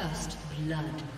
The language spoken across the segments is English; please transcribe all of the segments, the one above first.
First blood.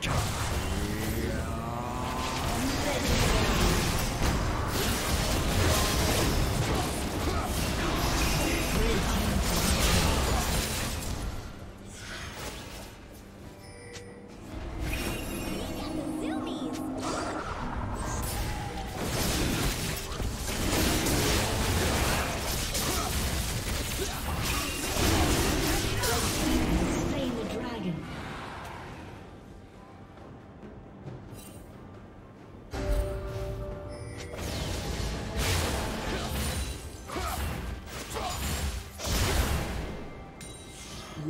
Charge.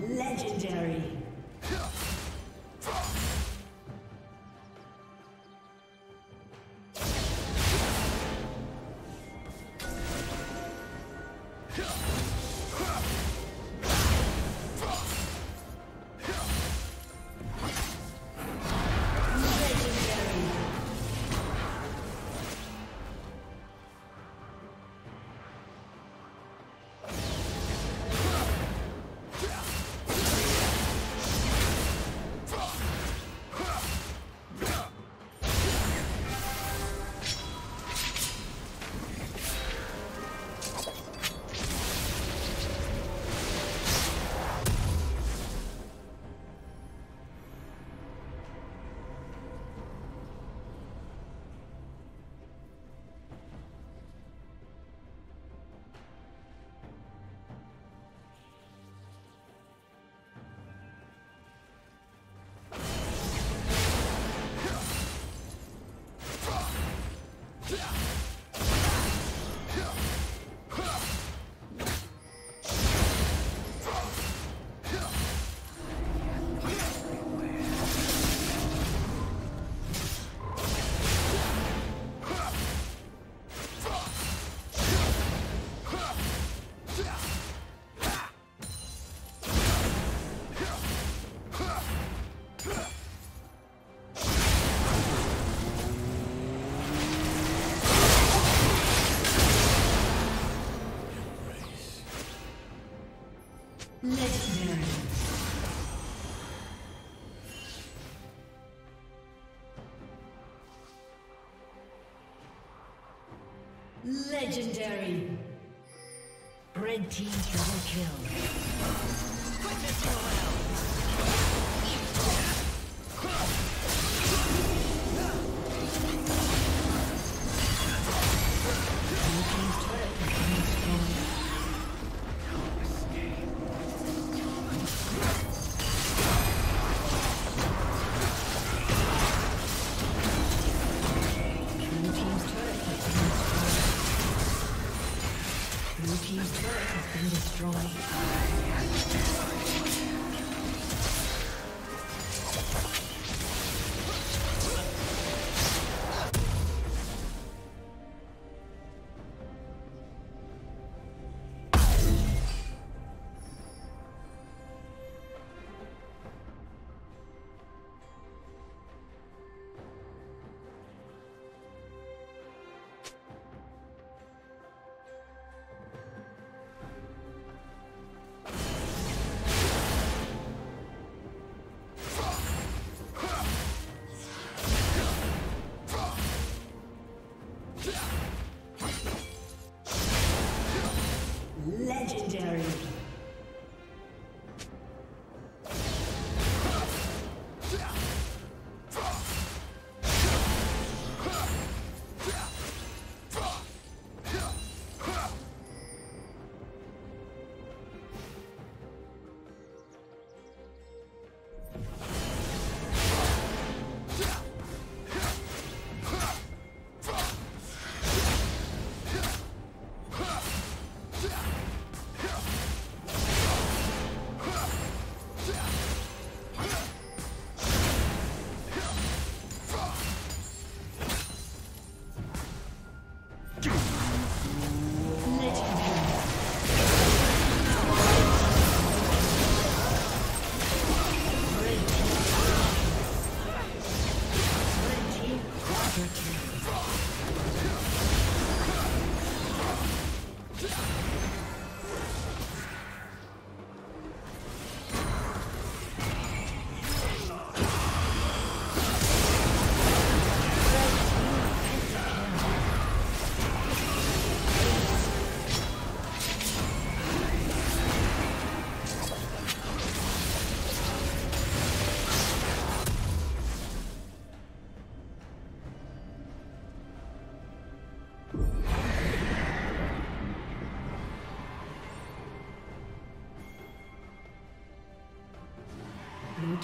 Legendary. Legendary. Red team double kill. Quit